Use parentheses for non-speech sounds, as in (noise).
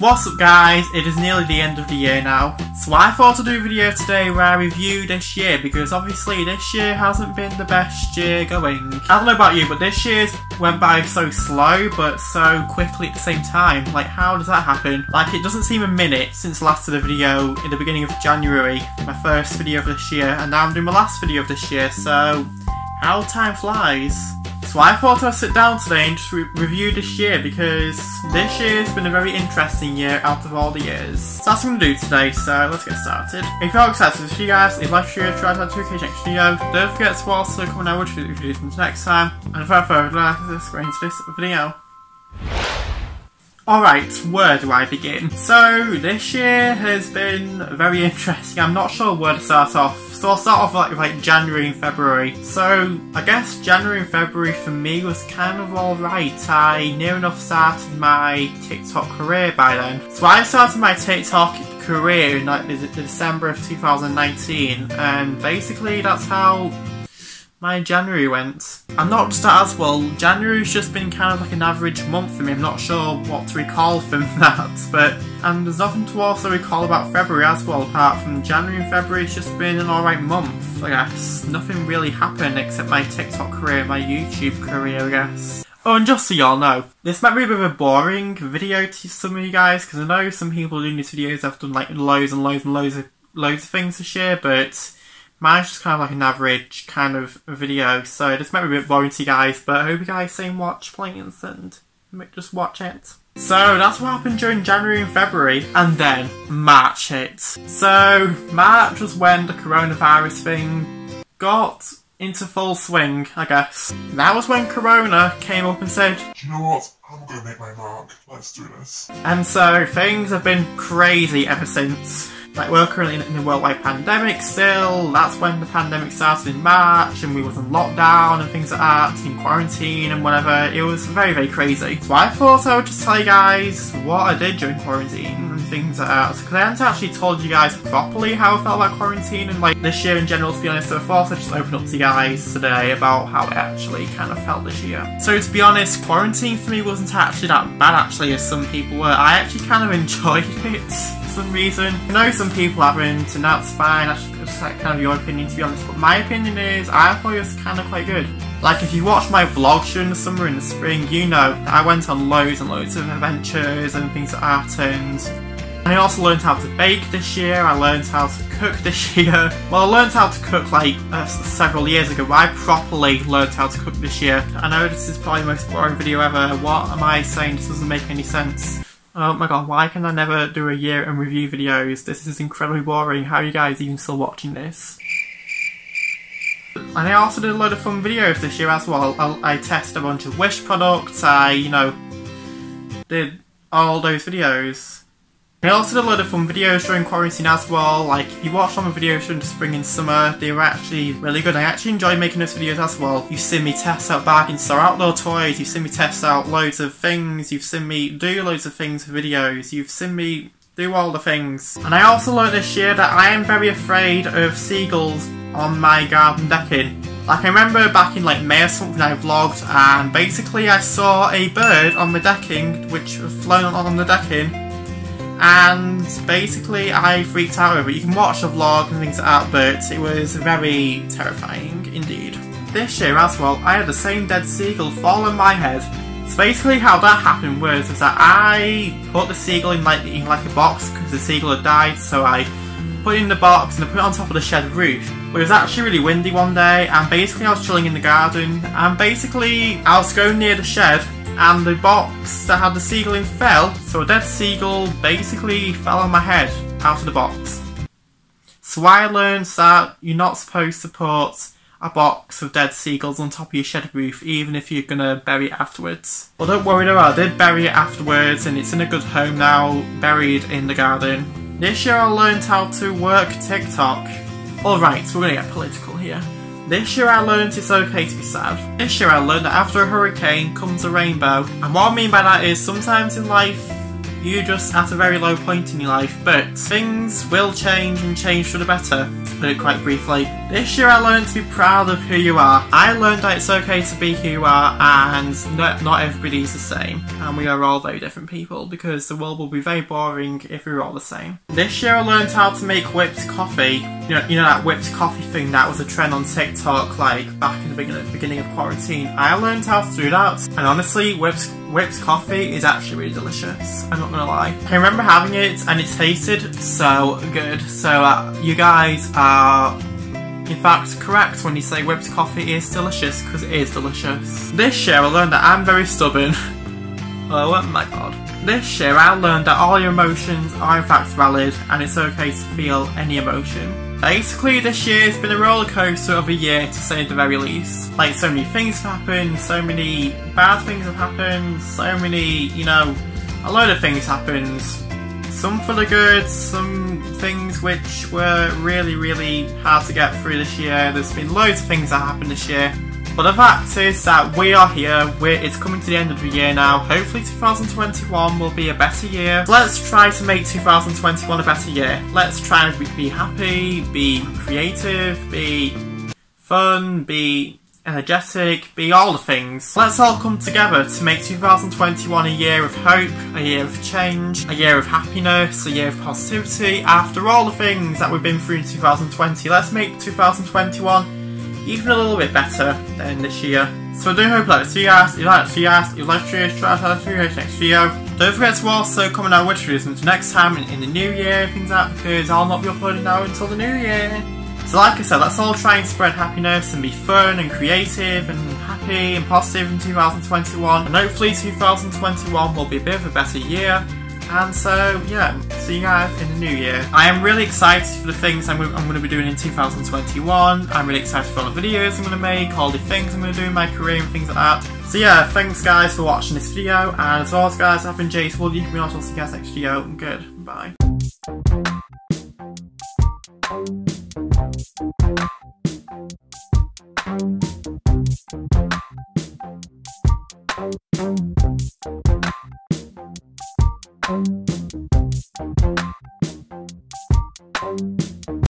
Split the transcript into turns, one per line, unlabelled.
What's up guys, it is nearly the end of the year now, so I thought to do a video today where I review this year because obviously this year hasn't been the best year going. I don't know about you, but this year went by so slow but so quickly at the same time. Like how does that happen? Like it doesn't seem a minute since last did a video in the beginning of January, my first video of this year, and now I'm doing my last video of this year, so how time flies. So I thought I'd sit down today and just re review this year because this year's been a very interesting year out of all the years. So that's what I'm going to do today, so let's get started. If you're excited to see video guys, a like, share, try to 2k next video. Don't forget to also comment out which video you do next time. And without further ado, let's go into this video. Alright, where do I begin? So, this year has been very interesting. I'm not sure where to start off. So I'll start off like, like January and February. So, I guess January and February for me was kind of alright. I near enough started my TikTok career by then. So I started my TikTok career in like December of 2019 and basically that's how my January went. I'm not just as well, January's just been kind of like an average month for me, I'm not sure what to recall from (laughs) that, but, and there's nothing to also recall about February as well, apart from January and February, it's just been an alright month, I guess. Nothing really happened except my TikTok career, my YouTube career, I guess. Oh, and just so y'all know, this might be a bit of a boring video to some of you guys, because I know some people doing these videos have done like loads and loads and loads of, loads of things this year, but Mine's just kind of like an average kind of video, so this might be a bit boring to you guys, but I hope you guys same watch plans and just watch it. So that's what happened during January and February, and then March hit. So March was when the coronavirus thing got into full swing, I guess. That was when Corona came up and said, Do
you know what? I'm gonna make my mark. Let's do this.
And so things have been crazy ever since. Like we're currently in a worldwide pandemic still. That's when the pandemic started in March, and we was in lockdown and things like that, in quarantine and whatever. It was very very crazy. So I thought I would just tell you guys what I did during quarantine and things like that. Because I hadn't actually told you guys properly how I felt about quarantine and like this year in general. To be honest, so I thought I'd just open up to you guys today about how it actually kind of felt this year. So to be honest, quarantine for me wasn't actually that bad actually as some people were. I actually kind of (laughs) enjoyed it some reason. I know some people haven't, and that's fine. That's just like kind of your opinion, to be honest. But my opinion is, I thought it was kind of quite good. Like, if you watch my vlogs during the summer and the spring, you know I went on loads and loads of adventures and things that, and I also learned how to bake this year, I learned how to cook (laughs) this year. Well, I learned how to cook like uh, several years ago, but I properly learned how to cook this year. I know this is probably the most boring video ever. What am I saying? This doesn't make any sense. Oh my god, why can I never do a year in review videos? This is incredibly boring. How are you guys even still watching this? And I also did a load of fun videos this year as well. I, I tested a bunch of Wish products, I, you know, did all those videos. I also did a lot of fun videos during quarantine as well, like if you watch of the videos during the spring and summer, they were actually really good. I actually enjoy making those videos as well. You've seen me test out bargain store outdoor toys, you've seen me test out loads of things, you've seen me do loads of things for videos, you've seen me do all the things. And I also learned this year that I am very afraid of seagulls on my garden decking. Like I remember back in like May or something I vlogged and basically I saw a bird on the decking which flown on the decking and basically I freaked out over it. You can watch the vlog and things like that, but it was very terrifying indeed. This year as well, I had the same dead seagull fall on my head. So basically how that happened was that I put the seagull in like in like a box because the seagull had died, so I put it in the box and I put it on top of the shed roof. It was actually really windy one day and basically I was chilling in the garden and basically I was going near the shed and the box that had the seagull in fell, so a dead seagull basically fell on my head out of the box. So I learned that you're not supposed to put a box of dead seagulls on top of your shed roof, even if you're gonna bury it afterwards. Well, don't worry though, I did bury it afterwards, and it's in a good home now, buried in the garden. This year I learned how to work TikTok. Alright, we're gonna get political here. This year I learned it's okay to be sad. This year I learned that after a hurricane comes a rainbow. And what I mean by that is sometimes in life You're just at a very low point in your life, but things will change and change for the better. To put it quite briefly, this year I learned to be proud of who you are. I learned that it's okay to be who you are, and not, not everybody's the same. And we are all very different people because the world will be very boring if we were all the same. This year I learned how to make whipped coffee. You know, you know that whipped coffee thing that was a trend on TikTok like back in the beginning, beginning of quarantine. I learned how to do that, and honestly, whipped whipped coffee is actually really delicious. I'm not gonna lie. I remember having it and it tasted so good. So uh, you guys are in fact correct when you say whipped coffee is delicious because it is delicious. This year I learned that I'm very stubborn. (laughs) oh my god. This year I learned that all your emotions are in fact valid and it's okay to feel any emotion. Basically, this year's been a roller coaster of a year to say the very least. Like, so many things have happened, so many bad things have happened, so many, you know, a load of things happened. Some for the good, some things which were really, really hard to get through this year. There's been loads of things that happened this year. But the fact is that we are here, we're, it's coming to the end of the year now. Hopefully 2021 will be a better year. Let's try to make 2021 a better year. Let's try and be happy, be creative, be fun, be energetic, be all the things. Let's all come together to make 2021 a year of hope, a year of change, a year of happiness, a year of positivity. After all the things that we've been through in 2020, let's make 2021 even a little bit better than this year. So I do hope you like this video, you like this video, if you like this video, try to video next video. Don't forget to also comment on which videos until next time in, in the new year, things like that, because I'll not be uploading now until the new year. So like I said, let's all try and spread happiness and be fun and creative and happy and positive in 2021. And hopefully 2021 will be a bit of a better year. And so, yeah, see you guys in the new year. I am really excited for the things I'm, I'm going to be doing in 2021. I'm really excited for all the videos I'm going to make, all the things I'm going to do in my career and things like that. So yeah, thanks guys for watching this video, and as always guys, I've been Ja's World, you can be on to see you guys next video, I'm good, bye.